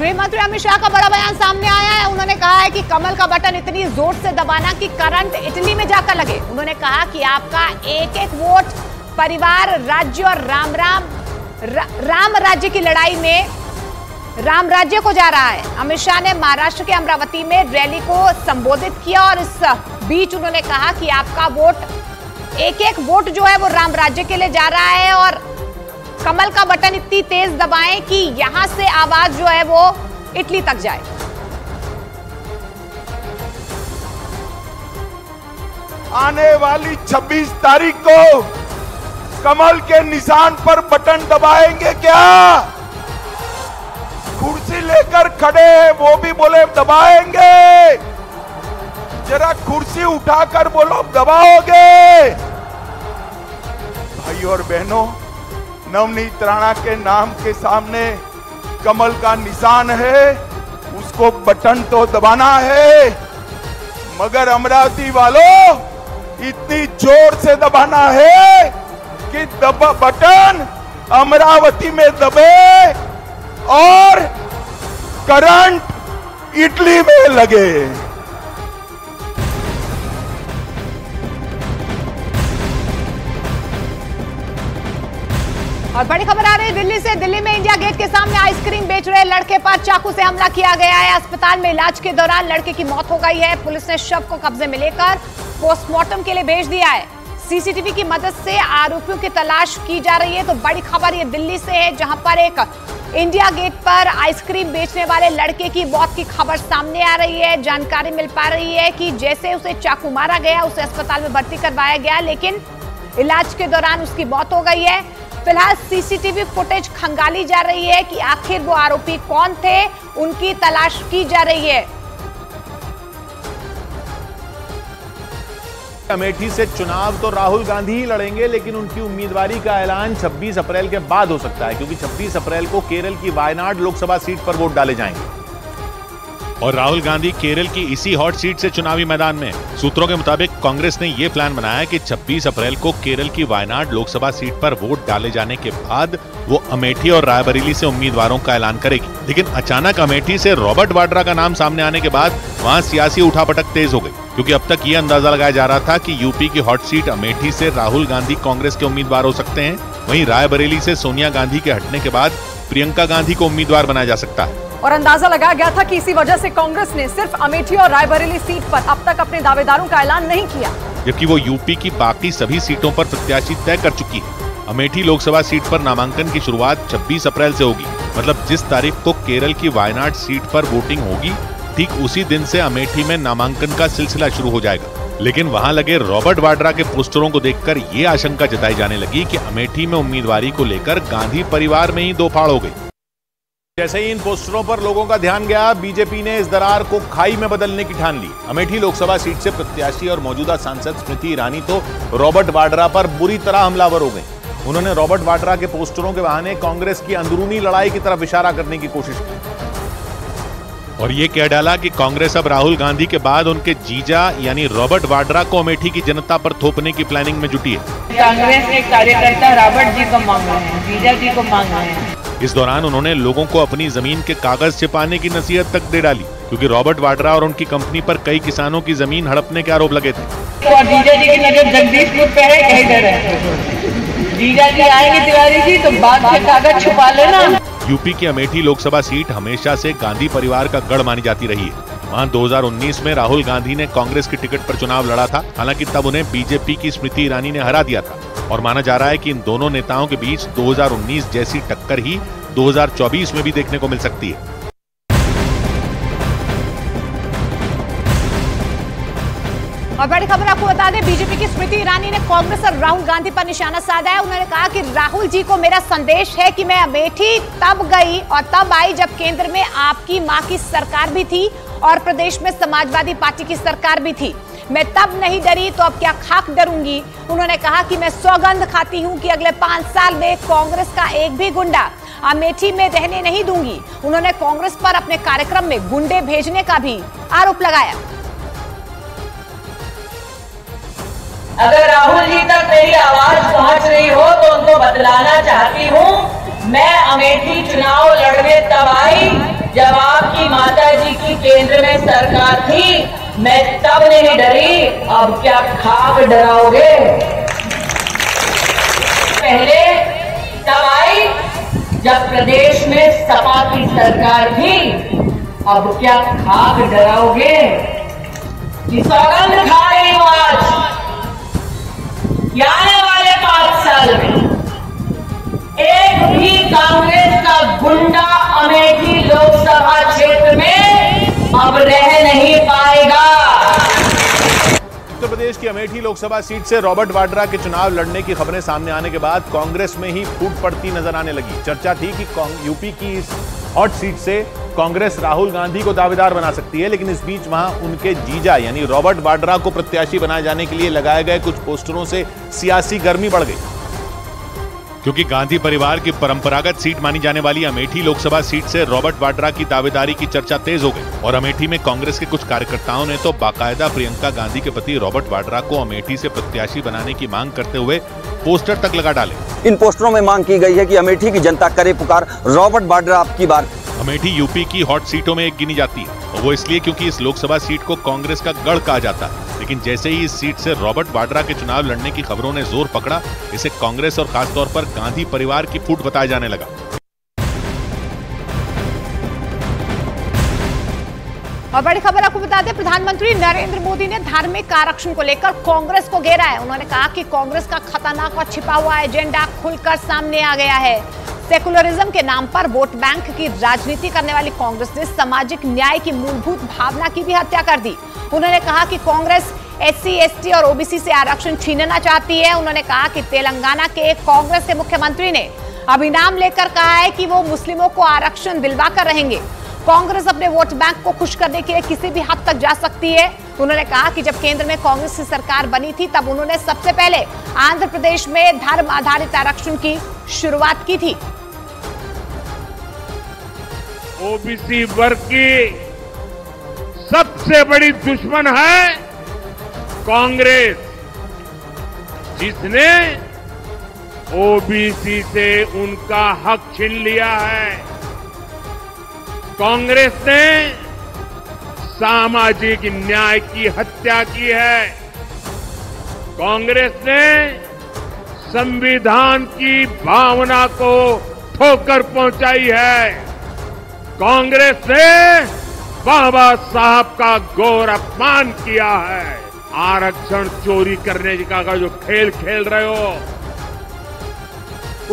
गृह मंत्री अमित शाह का बड़ा बयान सामने आया है। उन्होंने कहा है कि कमल का बटन इतनी ज़ोर से दबाना कि करंट इटली में जाकर लगे। उन्होंने कहा कि आपका एक एक वोट परिवार राज्य और राम राम रा, राम राज्य की लड़ाई में राम राज्य को जा रहा है। अमित शाह ने महाराष्ट्र के अमरावती में रैली को संबोधित किया और इस बीच उन्होंने कहा कि आपका वोट एक एक वोट जो है वो राम राज्य के लिए जा रहा है और कमल का बटन इतनी तेज दबाएँ कि यहाँ से आवाज़ जो है वो इटली तक जाए। आने वाली 26 तारीख को कमल के निशान पर बटन दबाएँगे क्या? कुर्सी लेकर खड़े हैं, वो भी बोले, दबाएँगे। जरा कुर्सी उठाकर बोलो, दबाओगे? भाई और बहनों नवनीत राणा के नाम के सामने कमल का निशान है। उसको बटन तो दबाना है। मगर अमरावती वालों, इतनी ज़ोर से दबाना है कि दब, बटन अमरावती में दबे और करंट इटली में लगे। और बड़ी खबर आ रही है, दिल्ली से दिल्ली में इंडिया गेट के सामने आइसक्रीम बेच रहे लड़के पर चाकू से हमला किया गया है। अस्पताल में इलाज के दौरान लड़के की मौत हो गई है। पुलिस ने शव को कब्जे में लेकर पोस्टमार्टम के लिए भेज दिया है। सीसीटीवी की मदद से आरोपियों की तलाश की जा रही है। तो बड़ी खबर ये दिल्ली से है, जहाँ पर एक इंडिया गेट पर आइसक्रीम बेचने वाले लड़के की मौत की खबर सामने आ रही है। जानकारी मिल पा रही है कि जैसे उसे चाकू मारा गया, उसे अस्पताल में भर्ती करवाया गया, लेकिन इलाज के दौरान उसकी मौत हो गई है। फ़िलहाल सीसीटीवी फुटेज खंगाली जा रही है कि आखिर वो आरोपी कौन थे, उनकी तलाश की जा रही है। अमेठी से चुनाव तो राहुल गांधी ही लड़ेंगे, लेकिन उनकी उम्मीदवारी का ऐलान 26 अप्रैल के बाद हो सकता है, क्योंकि 26 अप्रैल को केरल की वायनाड लोकसभा सीट पर वोट डाले जाएँगे। और राहुल गांधी केरल की इसी हॉट सीट से चुनावी मैदान में। सूत्रों के मुताबिक कांग्रेस ने ये प्लान बनाया कि 26 अप्रैल को केरल की वायनाड लोकसभा सीट पर वोट डाले जाने के बाद वो अमेठी और रायबरेली से उम्मीदवारों का ऐलान करेगी। लेकिन अचानक अमेठी से रॉबर्ट वाड्रा का नाम सामने आने के बाद वहाँ सियासी उठापटक तेज हो गई क्योंकि अब तक ये अंदाज़ा लगाया जा रहा था कि यूपी की हॉट सीट अमेठी से राहुल गांधी कांग्रेस के उम्मीदवार हो सकते हैं। वहीं रायबरेली से सोनिया गांधी के हटने के बाद प्रियंका गांधी को उम्मीदवार बनाया जा सकता है। और अंदाज़ा लगाया गया था कि इसी वजह से कांग्रेस ने सिर्फ़ अमेठी और रायबरेली सीट पर अब तक अपने दावेदारों का ऐलान नहीं किया। जबकि वो यूपी की बाकी सभी सीटों पर प्रत्याशी तय कर चुकी है। अमेठी लोकसभा सीट पर नामांकन की शुरुआत 26 अप्रैल से होगी। मतलब जिस तारीख को केरल की वायनाड सीट पर वोटिंग होगी, ठीक उसी दिन से अमेठी में नामांकन का सिलसिला शुरू हो जाएगा। लेकिन वहाँ लगे रॉबर्ट वाड्रा के पोस्टरों को देखकर ये आशंका जताई जाने लगी कि अमेठी में उम्मीदवारी को लेकर गांधी परिवार में ही दो फाड़ हो गई। जैसे ही इन पोस्टरों पर लोगों का ध्यान गया, बीजेपी ने इस दरार को खाई में बदलने की ठान ली। अमेठी लोकसभा सीट से प्रत्याशी और मौजूदा सांसद स्मृति ईरानी तो रॉबर्ट वाड्रा पर बुरी तरह हमलावर हो गई उन्होंने रॉबर्ट वाड्रा के पोस्टरों के बहाने कांग्रेस की अंदरूनी लड़ाई की तरफ़ इशारा करने की कोशिश की। और ये कह डाला कि कांग्रेस अब राहुल गांधी के बाद उनके जीजा यानी रॉबर्ट वाड्रा को अमेठी की जनता पर थोपने की प्लानिंग में जुटी है। कांग्रेस के कार्यकर्ता रॉबर्ट जी को मांग रहे हैं जीजा जी को मांग रहे हैं। इस दौरान उन्होंने लोगों को अपनी ज़मीन के कागज़ छिपाने की नसीहत तक दे डाली क्योंकि रॉबर्ट वाड्रा और उनकी कंपनी पर कई किसानों की ज़मीन हड़पने के आरोप लगे थे। तो जीजा जी की नज़र जगदीशपुर पे है कहीं डर है। जीजा जी आएँगे तिवारी जी तो बात के कागज़ छुपा लेना। यूपी की अमेठी लोकसभा सीट हमेशा से गांधी परिवार का गढ़ मानी जाती रही है। वहाँ 2019 में राहुल गांधी ने कांग्रेस की टिकट पर चुनाव लड़ा था, हालाँकि तब उन्हें बीजेपी की स्मृति ईरानी ने हरा दिया था। और माना जा रहा है कि इन दोनों नेताओं के बीच 2019 जैसी टक्कर ही 2024 में भी देखने को मिल सकती है। और बड़ी खबर आपको बता दें, बीजेपी की स्मृति ईरानी ने कांग्रेस और राहुल गांधी पर निशाना साधा है। उन्होंने कहा कि राहुल जी को मेरा संदेश है कि मैं अमेठी तब गई और तब आई जब केंद्र में आपकी माँ की सरकार भी थी और प्रदेश में समाजवादी पार्टी की सरकार भी थी। मैं तब नहीं डरी तो अब क्या खाक डरूँगी? उन्होंने कहा कि मैं सौगंध खाती हूँ कि अगले पाँच साल में कांग्रेस का एक भी गुंडा अमेठी में रहने नहीं दूँगी। उन्होंने कांग्रेस पर अपने कार्यक्रम में गुंडे भेजने का भी आरोप लगाया। अगर राहुल जी तक मेरी आवाज़ पहुँच रही हो तो उनको बतलाना चाहती हूँ, मैं अमेठी चुनाव लड़ने तब आई जब आपकी माता जी की केंद्र में सरकार थी। मैं तब नहीं डरी, अब क्या खाक डराओगे? पहले तब आई जब प्रदेश में सपा की सरकार थी। अब क्या खाक डराओगे? कि सौगंध खा रही आज आने वाले पाँच साल में एक भी कांग्रेस का गुंडा अमेठी लोकसभा क्षेत्र में अब रह नहीं पाएगा। उत्तर प्रदेश की अमेठी लोकसभा सीट से रॉबर्ट वाड्रा के चुनाव लड़ने की खबरें सामने आने के बाद कांग्रेस में ही फूट पड़ती नज़र आने लगी। चर्चा थी कि यूपी की इस हॉट सीट से कांग्रेस राहुल गांधी को दावेदार बना सकती है, लेकिन इस बीच वहाँ उनके जीजा, यानी रॉबर्ट वाड्रा को प्रत्याशी बनाए जाने के लिए लगाए गए कुछ पोस्टरों से सियासी गर्मी बढ़ गई। क्योंकि गांधी परिवार की परंपरागत सीट मानी जाने वाली अमेठी लोकसभा सीट से रॉबर्ट वाड्रा की दावेदारी की चर्चा तेज हो गई। और अमेठी में कांग्रेस के कुछ कार्यकर्ताओं ने तो बाकायदा प्रियंका गांधी के पति रॉबर्ट वाड्रा को अमेठी से प्रत्याशी बनाने की मांग करते हुए पोस्टर तक लगा डाले। इन पोस्टरों में मांग की गई है कि अमेठी की जनता करे पुकार। रॉबर्ट बाड्रा आपकी बार। अमेठी यूपी की हॉट सीटों में एक गिनी जाती है वो इसलिए क्योंकि इस लोकसभा सीट को कांग्रेस का गढ़ कहा जाता है। लेकिन जैसे ही इस सीट से रॉबर्ट वाड्रा के चुनाव लड़ने की खबरों ने ज़ोर पकड़ा इसे कांग्रेस और खासतौर पर गांधी परिवार की फूट बताया जाने लगा। और बड़ी खबर आपको बता दें, प्रधानमंत्री नरेंद्र मोदी ने धार्मिक आरक्षण को लेकर कांग्रेस को घेरा है। उन्होंने कहा कि कांग्रेस का खतरनाक और छिपा हुआ एजेंडा खुलकर सामने आ गया है। सेकुलरिज्म के नाम पर वोट बैंक की राजनीति करने वाली कांग्रेस ने सामाजिक न्याय की मूलभूत भावना की भी हत्या कर दी। उन्होंने कहा कि कांग्रेस एस सी और ओबीसी से आरक्षण छीनना चाहती है। उन्होंने कहा कि तेलंगाना के कांग्रेस के मुख्यमंत्री ने अभिनाम लेकर कहा है कि वो मुस्लिमों को आरक्षण दिलवा कर रहेंगे। कांग्रेस अपने वोट बैंक को खुश करने के लिए किसी भी हद तक जा सकती है। उन्होंने कहा कि जब केंद्र में कांग्रेस की सरकार बनी थी, तब उन्होंने सबसे पहले आंध्र प्रदेश में धर्म आधारित आरक्षण की शुरुआत की थी। ओबीसी वर्ग की सबसे बड़ी दुश्मन है कांग्रेस, जिसने ओबीसी से उनका हक छीन लिया है। कांग्रेस ने सामाजिक न्याय की हत्या की है। कांग्रेस ने संविधान की भावना को ठोकर पहुंचाई है। कांग्रेस ने बाबा साहब का घोर अपमान किया है। आरक्षण चोरी करने का जो खेल खेल रहे हो,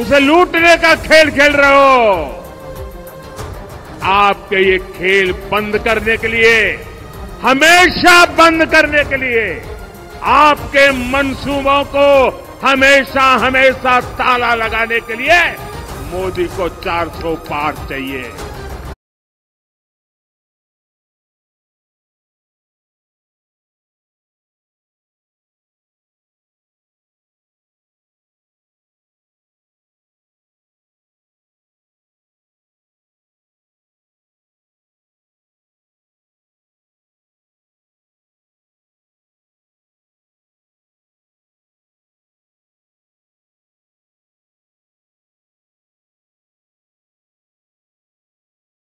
उसे लूटने का खेल खेल रहे हो। आपके ये खेल बंद करने के लिए, हमेशा बंद करने के लिए, आपके मंसूबों को हमेशा हमेशा ताला लगाने के लिए मोदी को 400 पार चाहिए।